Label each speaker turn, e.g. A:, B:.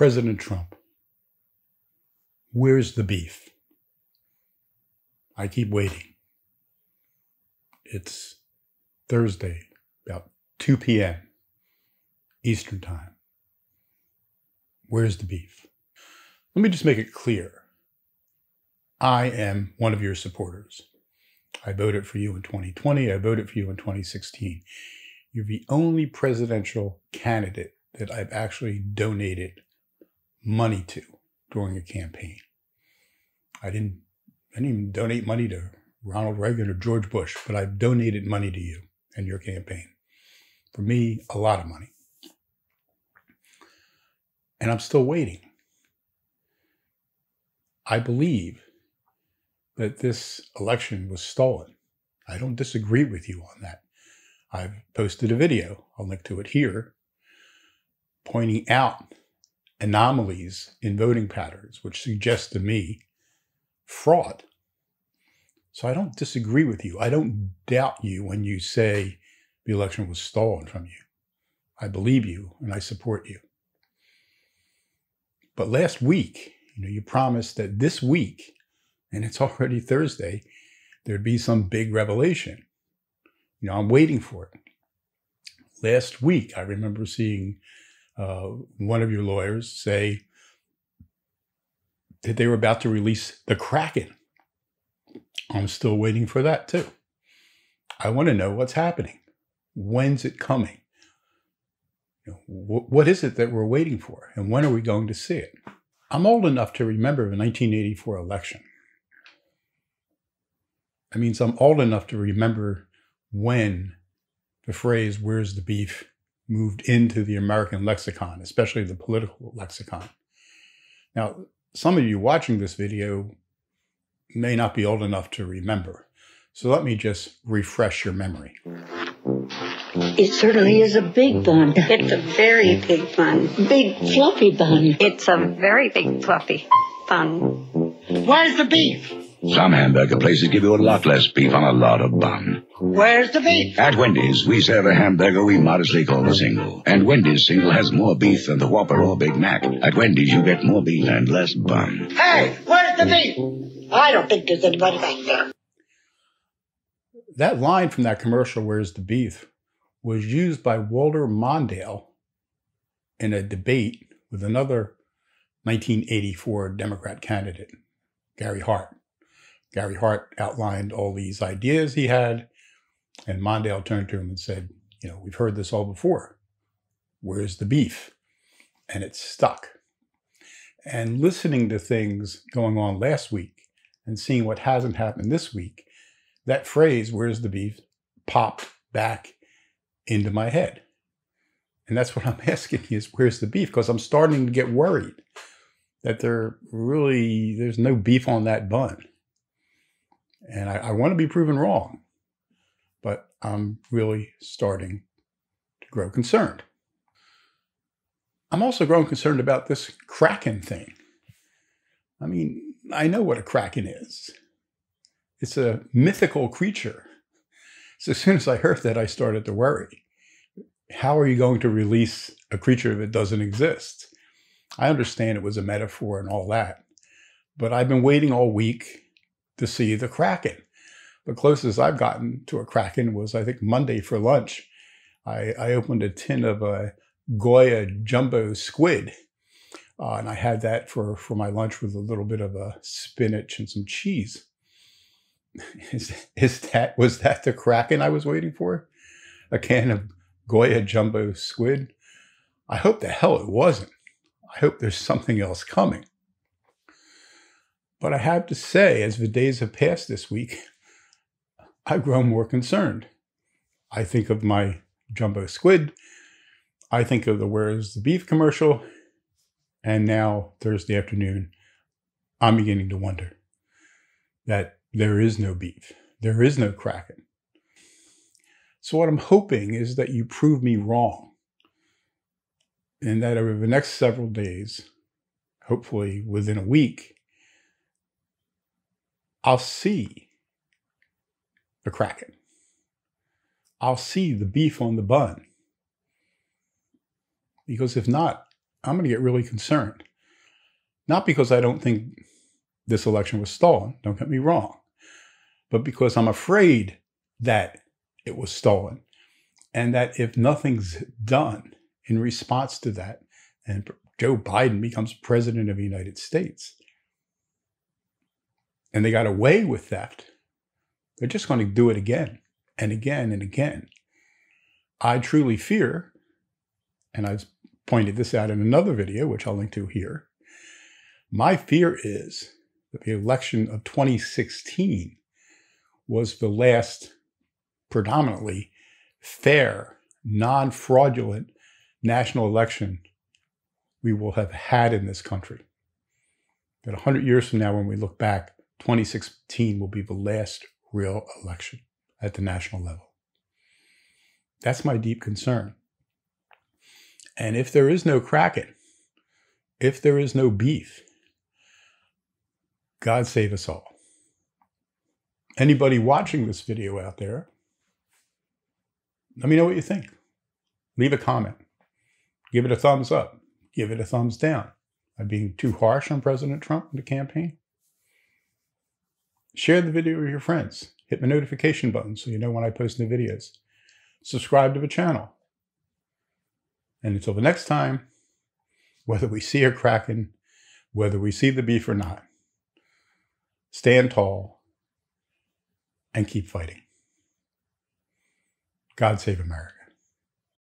A: President Trump, where's the beef? I keep waiting. It's Thursday, about 2 p.m. Eastern Time. Where's the beef? Let me just make it clear. I am one of your supporters. I voted for you in 2020. I voted for you in 2016. You're the only presidential candidate that I've actually donated money to during a campaign. I didn't, I didn't even donate money to Ronald Reagan or George Bush, but I've donated money to you and your campaign. For me, a lot of money. And I'm still waiting. I believe that this election was stolen. I don't disagree with you on that. I've posted a video, I'll link to it here, pointing out anomalies in voting patterns, which suggest to me fraud. So I don't disagree with you. I don't doubt you when you say the election was stolen from you. I believe you and I support you. But last week, you know, you promised that this week, and it's already Thursday, there'd be some big revelation. You know, I'm waiting for it. Last week, I remember seeing uh, one of your lawyers say that they were about to release the Kraken. I'm still waiting for that too. I want to know what's happening. When's it coming? You know, wh- what is it that we're waiting for? And when are we going to see it? I'm old enough to remember the 1984 election. That means I'm old enough to remember when the phrase, where's the beef, moved into the American lexicon, especially the political lexicon. Now, some of you watching this video may not be old enough to remember. So let me just refresh your memory.
B: It certainly is a big bun.
C: It's a very big bun.
B: Big fluffy bun.
C: It's a very big fluffy bun.
D: Where's the beef?
E: Some hamburger places give you a lot less beef on a lot of bun.
D: Where's the beef?
E: At Wendy's, we serve a hamburger we modestly call a single. And Wendy's single has more beef than the Whopper or Big Mac. At Wendy's, you get more beef and less bun.
D: Hey, where's the beef? I don't think there's anybody back there.
A: That line from that commercial, Where's the Beef, was used by Walter Mondale in a debate with another 1984 Democrat candidate, Gary Hart. Gary Hart outlined all these ideas he had, and Mondale turned to him and said, You know, we've heard this all before. Where's the beef? And it stuck. And listening to things going on last week and seeing what hasn't happened this week, that phrase, where's the beef, popped back into my head. And that's what I'm asking is where's the beef? Because I'm starting to get worried that there really there's no beef on that bun. And I, I want to be proven wrong, but I'm really starting to grow concerned. I'm also growing concerned about this Kraken thing. I mean, I know what a Kraken is. It's a mythical creature. So as soon as I heard that, I started to worry. How are you going to release a creature that doesn't exist? I understand it was a metaphor and all that, but I've been waiting all week to see the Kraken. The closest I've gotten to a Kraken was, I think, Monday for lunch. I, I opened a tin of a Goya jumbo squid, uh, and I had that for, for my lunch with a little bit of a spinach and some cheese. Is, is that was that the Kraken I was waiting for? A can of Goya jumbo squid? I hope the hell it wasn't. I hope there's something else coming. But I have to say, as the days have passed this week, I've grown more concerned. I think of my jumbo squid. I think of the Where's the Beef commercial. And now, Thursday afternoon, I'm beginning to wonder that there is no beef, there is no Kraken. So, what I'm hoping is that you prove me wrong. And that over the next several days, hopefully within a week, I'll see the Kraken. I'll see the beef on the bun. Because if not, I'm going to get really concerned. Not because I don't think this election was stolen, don't get me wrong, but because I'm afraid that it was stolen and that if nothing's done in response to that, and Joe Biden becomes president of the United States, and they got away with theft, they're just going to do it again and again and again. I truly fear, and I've pointed this out in another video, which I'll link to here. My fear is that the election of 2016 was the last predominantly fair, non fraudulent national election we will have had in this country. That 100 years from now, when we look back, 2016 will be the last real election at the national level. That's my deep concern. And if there is no Kraken, if there is no beef, God save us all. Anybody watching this video out there, let me know what you think. Leave a comment. Give it a thumbs up. Give it a thumbs down. Am I being too harsh on President Trump in the campaign? Share the video with your friends. Hit the notification button so you know when I post new videos. Subscribe to the channel. And until the next time, whether we see a kraken, whether we see the beef or not, stand tall and keep fighting. God save America.